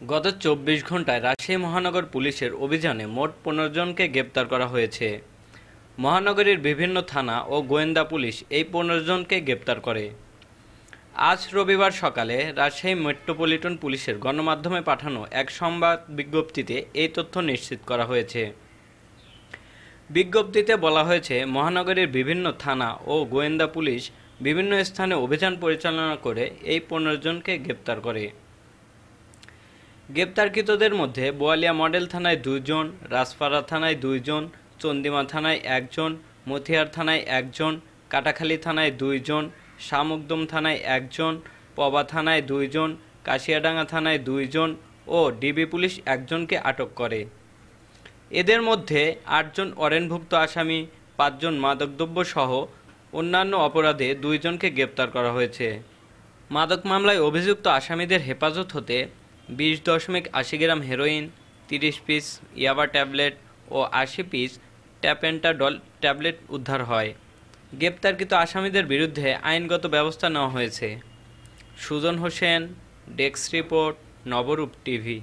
গত চব্বিশ ঘন্টায় রাজশাহী মহানগর পুলিশের অভিযানে মোট পনেরো জনকে গ্রেপ্তার করা হয়েছে। মহানগরীর বিভিন্ন থানা ও গোয়েন্দা পুলিশ এই পনেরো জনকে গ্রেপ্তার করে। আজ রবিবার সকালে রাজশাহী মেট্রোপলিটন পুলিশের গণমাধ্যমে পাঠানো এক সংবাদ বিজ্ঞপ্তিতে এই তথ্য নিশ্চিত করা হয়েছে। বিজ্ঞপ্তিতে বলা হয়েছে, মহানগরীর বিভিন্ন থানা ও গোয়েন্দা পুলিশ বিভিন্ন স্থানে অভিযান পরিচালনা করে এই পনেরো জনকে গ্রেপ্তার করে। গ্রেপ্তারকৃতদের মধ্যে বোয়ালিয়া মডেল থানায় দুইজন, রাজপাড়া থানায় দুইজন, চন্দিমা থানায় একজন, মথিয়ার থানায় একজন, কাটাখালী থানায় দুইজন, শামুকদম থানায় একজন, পবা থানায় দুইজন, কাশিয়াডাঙ্গা থানায় দুইজন ও ডিবি পুলিশ একজনকে আটক করে। এদের মধ্যে আটজন অরেনভুক্ত আসামি, পাঁচজন মাদকদ্রব্য সহ অন্যান্য অপরাধে দুইজনকে গ্রেপ্তার করা হয়েছে। মাদক মামলায় অভিযুক্ত আসামিদের হেফাজত হতে বিশ দশমিক আশি গ্রাম হেরোইন, তিরিশ পিস ইয়াবা ট্যাবলেট ও আশি পিস ট্যাপেন্টাডল ট্যাবলেট উদ্ধার হয়। গ্রেপ্তারকৃত আসামিদের বিরুদ্ধে আইনগত ব্যবস্থা নেওয়া হয়েছে। Sujan Hossain, desk report, Nabarup TV.